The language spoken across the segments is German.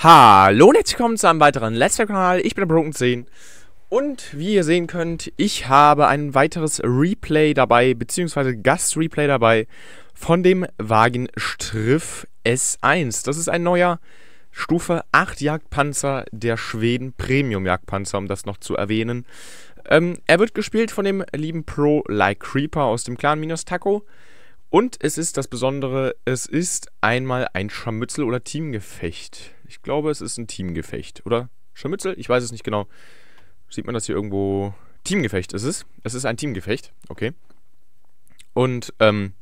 Hallo und herzlich willkommen zu einem weiteren Let's Play-Kanal. Ich bin der Broken 10 und wie ihr sehen könnt, ich habe ein weiteres Replay dabei, beziehungsweise Gast-Replay dabei von dem Wagen Striff S1. Das ist ein neuer Stufe 8 Jagdpanzer der Schweden Premium Jagdpanzer, um das noch zu erwähnen. Ähm, er wird gespielt von dem lieben Pro Like Creeper aus dem Clan Minus Taco. Und es ist das Besondere, es ist einmal ein Scharmützel- oder Teamgefecht. Ich glaube, es ist ein Teamgefecht, oder? Scharmützel? Ich weiß es nicht genau. Sieht man das hier irgendwo? Teamgefecht ist es. Es ist ein Teamgefecht, okay. Und, ähm,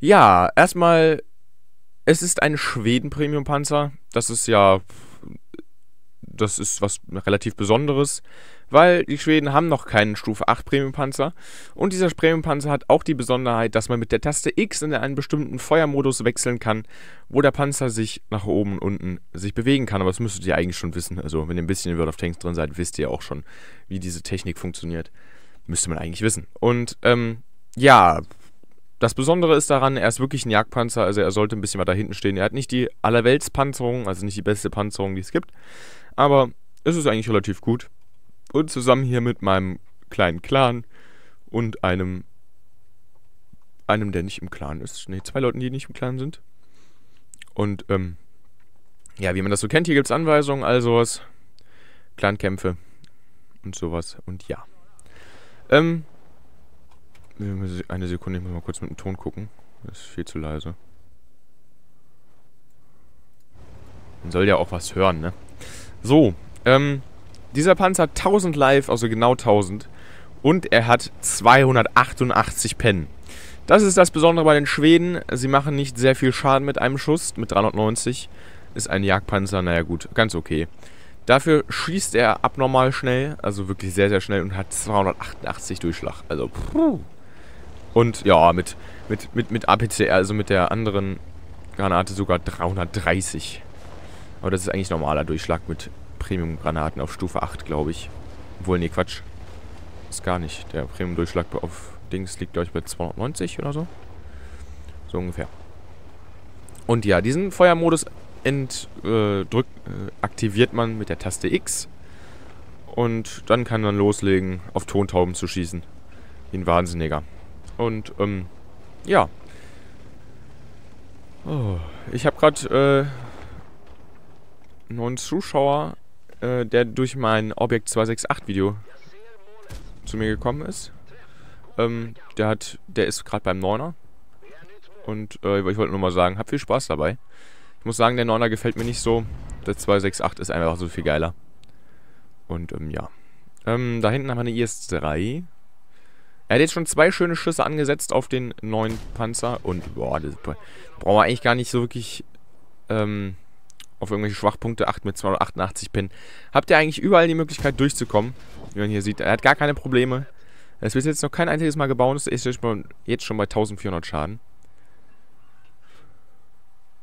ja, erstmal, es ist ein Schweden-Premium-Panzer. Das ist ja, das ist was relativ Besonderes weil die Schweden haben noch keinen Stufe 8 Premium-Panzer. Und dieser Premium-Panzer hat auch die Besonderheit, dass man mit der Taste X in einen bestimmten Feuermodus wechseln kann, wo der Panzer sich nach oben und unten sich bewegen kann. Aber das müsstet ihr eigentlich schon wissen. Also wenn ihr ein bisschen in World of Tanks drin seid, wisst ihr auch schon, wie diese Technik funktioniert. Müsste man eigentlich wissen. Und ähm, ja, das Besondere ist daran, er ist wirklich ein Jagdpanzer, also er sollte ein bisschen weiter hinten stehen. Er hat nicht die Allerweltspanzerung, also nicht die beste Panzerung, die es gibt, aber es ist eigentlich relativ gut. Und zusammen hier mit meinem kleinen Clan und einem, einem, der nicht im Clan ist. Ne, zwei Leuten, die nicht im Clan sind. Und, ähm, ja, wie man das so kennt, hier gibt es Anweisungen, all sowas. Clankämpfe und sowas. Und ja. Ähm, eine Sekunde, ich muss mal kurz mit dem Ton gucken. Das ist viel zu leise. Man soll ja auch was hören, ne? So, ähm, dieser Panzer hat 1000 Live, also genau 1000. Und er hat 288 Pen. Das ist das Besondere bei den Schweden. Sie machen nicht sehr viel Schaden mit einem Schuss. Mit 390 ist ein Jagdpanzer, naja gut, ganz okay. Dafür schießt er abnormal schnell, also wirklich sehr, sehr schnell und hat 288 Durchschlag. Also, puh. Und ja, mit, mit, mit, mit APCR, also mit der anderen Granate sogar 330. Aber das ist eigentlich normaler Durchschlag mit Premium-Granaten auf Stufe 8, glaube ich. Obwohl, nee, Quatsch. Ist gar nicht. Der Premium-Durchschlag auf Dings liegt, glaube ich, bei 290 oder so. So ungefähr. Und ja, diesen Feuermodus ent, äh, äh, aktiviert man mit der Taste X. Und dann kann man loslegen, auf Tontauben zu schießen. Wie ein Wahnsinniger. Und, ähm, ja. Oh, ich habe gerade äh, neuen Zuschauer äh, der durch mein Objekt 268 Video zu mir gekommen ist. Ähm, der hat, der ist gerade beim 9er. Und äh, ich wollte nur mal sagen, hab viel Spaß dabei. Ich muss sagen, der 9er gefällt mir nicht so. Der 268 ist einfach so viel geiler. Und ähm, ja. Ähm, da hinten haben wir eine IS-3. Er hat jetzt schon zwei schöne Schüsse angesetzt auf den neuen Panzer. Und boah, das brauchen wir eigentlich gar nicht so wirklich ähm, auf irgendwelche Schwachpunkte achten mit 288 Pin, habt ihr eigentlich überall die Möglichkeit durchzukommen. Wie man hier sieht, er hat gar keine Probleme. Es wird jetzt noch kein einziges Mal gebaut, ist jetzt schon bei 1400 Schaden.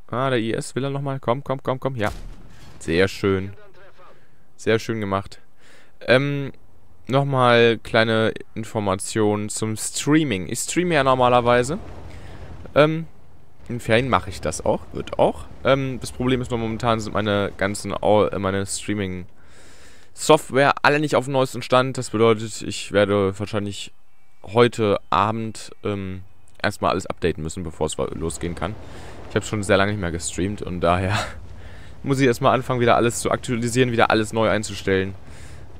Ah, der IS will er nochmal. Komm, komm, komm, komm. Ja. Sehr schön. Sehr schön gemacht. Ähm, nochmal kleine Informationen zum Streaming. Ich streame ja normalerweise. Ähm, in Ferien mache ich das auch, wird auch. Ähm, das Problem ist nur momentan sind meine ganzen, äh, meine Streaming Software alle nicht auf dem neuesten Stand. Das bedeutet, ich werde wahrscheinlich heute Abend ähm, erstmal alles updaten müssen, bevor es losgehen kann. Ich habe schon sehr lange nicht mehr gestreamt und daher muss ich erstmal anfangen, wieder alles zu aktualisieren, wieder alles neu einzustellen.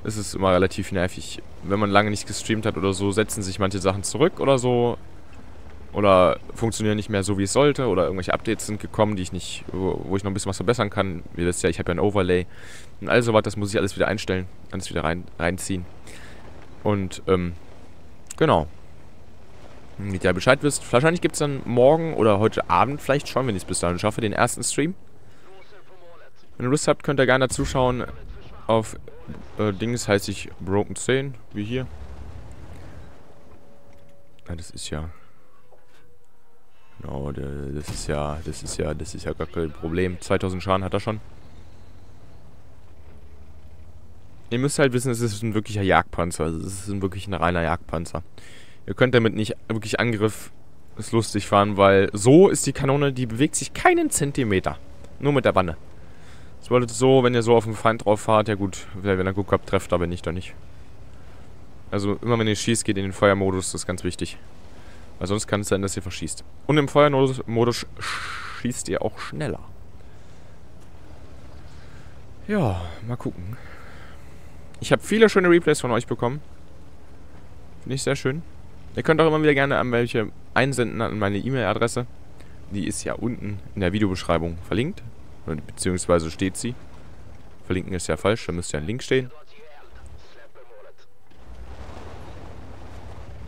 Es ist immer relativ nervig. Wenn man lange nicht gestreamt hat oder so, setzen sich manche Sachen zurück oder so oder funktionieren nicht mehr so, wie es sollte oder irgendwelche Updates sind gekommen, die ich nicht, wo, ich noch ein bisschen was verbessern kann. Wie das ja, ich habe ja ein Overlay und all sowas, das muss ich alles wieder einstellen, alles wieder rein, reinziehen. Und, ähm, genau. Damit ihr Bescheid wisst. Wahrscheinlich gibt es dann morgen oder heute Abend vielleicht schon, wenn ich es bis dahin schaffe, den ersten Stream. Wenn ihr Lust habt, könnt ihr gerne zuschauen. Auf äh, Dings heißt ich Broken 10, wie hier. Ja, das ist ja Genau, das ist ja, das ist ja, das ist ja gar kein Problem. 2000 Schaden hat er schon. Ihr müsst halt wissen, es ist ein wirklicher Jagdpanzer. Also es ist ein wirklich ein reiner Jagdpanzer. Ihr könnt damit nicht wirklich Angriff ist lustig fahren, weil so ist die Kanone, die bewegt sich keinen Zentimeter. Nur mit der Wanne. Das bedeutet so, wenn ihr so auf den Feind drauf fahrt, ja gut, wenn ihr Glück habt, trefft, aber nicht, dann nicht. Also immer wenn ihr schießt, geht in den Feuermodus, das ist ganz wichtig. Weil sonst kann es sein, dass ihr verschießt. Und im Feuermodus schießt ihr auch schneller. Ja, mal gucken. Ich habe viele schöne Replays von euch bekommen. Finde ich sehr schön. Ihr könnt auch immer wieder gerne an welche einsenden an meine E-Mail-Adresse. Die ist ja unten in der Videobeschreibung verlinkt. Beziehungsweise steht sie. Verlinken ist ja falsch, da müsste ja ein Link stehen.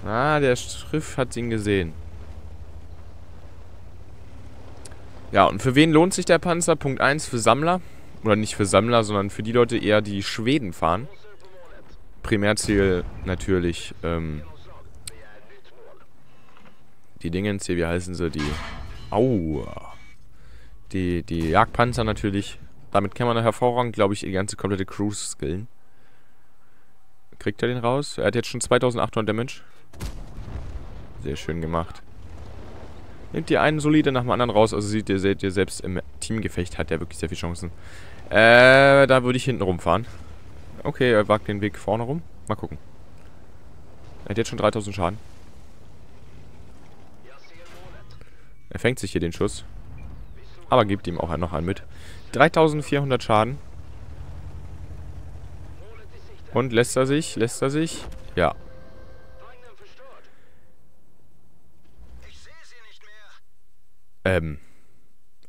Ah, der Schrift hat ihn gesehen. Ja, und für wen lohnt sich der Panzer? Punkt 1 für Sammler. Oder nicht für Sammler, sondern für die Leute eher, die Schweden fahren. Primärziel natürlich, ähm, die Dingens hier, wie heißen sie? Die, au, die, die Jagdpanzer natürlich. Damit kann man hervorragend, glaube ich, die ganze komplette Cruise skillen. Kriegt er den raus? Er hat jetzt schon 2800 Damage. Sehr schön gemacht. Nimmt ihr einen solide nach dem anderen raus. Also seht ihr, seht ihr selbst im Teamgefecht hat er wirklich sehr viele Chancen. Äh, da würde ich hinten rumfahren. Okay, er wagt den Weg vorne rum. Mal gucken. Er hat jetzt schon 3000 Schaden. Er fängt sich hier den Schuss. Aber gibt ihm auch noch einen mit. 3400 Schaden. Und lässt er sich? Lässt er sich? Ja. Ähm.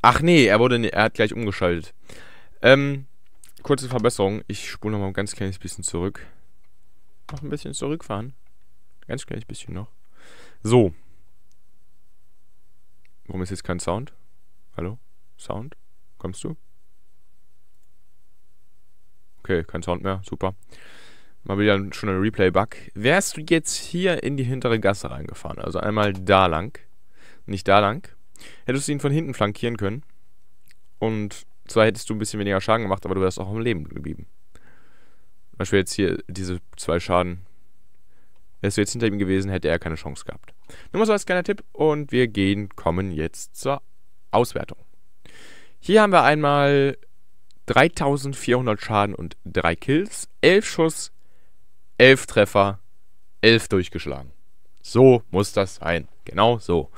Ach nee, er wurde, er hat gleich umgeschaltet. Ähm, kurze Verbesserung. Ich spule nochmal ein ganz kleines bisschen zurück. Noch ein bisschen zurückfahren. Ganz kleines bisschen noch. So. Warum ist jetzt kein Sound? Hallo? Sound? Kommst du? Okay, kein Sound mehr. Super. Mal wieder schon ein Replay-Bug. Wärst du jetzt hier in die hintere Gasse reingefahren, also einmal da lang, nicht da lang, hättest du ihn von hinten flankieren können. Und zwar hättest du ein bisschen weniger Schaden gemacht, aber du wärst auch am Leben geblieben. Beispiel jetzt hier diese zwei Schaden. Wärst du jetzt hinter ihm gewesen, hätte er keine Chance gehabt. Nur mal so als kleiner Tipp und wir gehen, kommen jetzt zur Auswertung. Hier haben wir einmal 3400 Schaden und 3 Kills, 11 Schuss, 11 Treffer, 11 durchgeschlagen. So muss das sein. Genau so.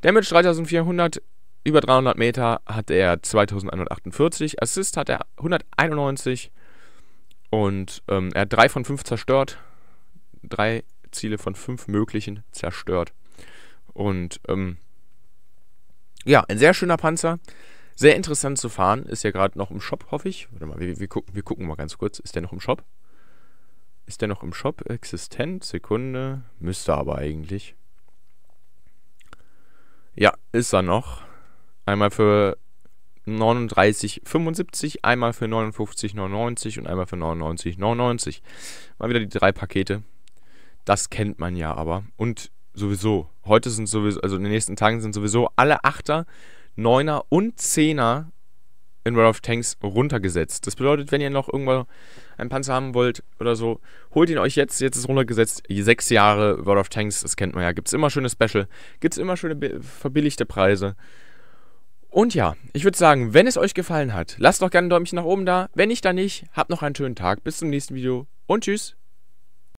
Damage 3400, über 300 Meter hat er 2148, Assist hat er 191 und ähm, er hat 3 von 5 zerstört. 3 Ziele von 5 möglichen zerstört. Und ähm, ja, ein sehr schöner Panzer. Sehr interessant zu fahren. Ist ja gerade noch im Shop, hoffe ich. Warte mal, wir, wir, gucken, wir gucken mal ganz kurz. Ist der noch im Shop? Ist der noch im Shop existent? Sekunde. Müsste aber eigentlich. Ja, ist er noch. Einmal für 39,75, einmal für 59,99 und einmal für 99,99. Mal wieder die drei Pakete. Das kennt man ja aber. Und sowieso, heute sind sowieso, also in den nächsten Tagen sind sowieso alle Achter 9er und 10er in World of Tanks runtergesetzt. Das bedeutet, wenn ihr noch irgendwo einen Panzer haben wollt oder so, holt ihn euch jetzt. Jetzt ist runtergesetzt. Sechs Jahre World of Tanks, das kennt man ja. Gibt es immer schöne Special. Gibt es immer schöne verbilligte Preise. Und ja, ich würde sagen, wenn es euch gefallen hat, lasst doch gerne ein Däumchen nach oben da. Wenn nicht, dann nicht. Habt noch einen schönen Tag. Bis zum nächsten Video und tschüss.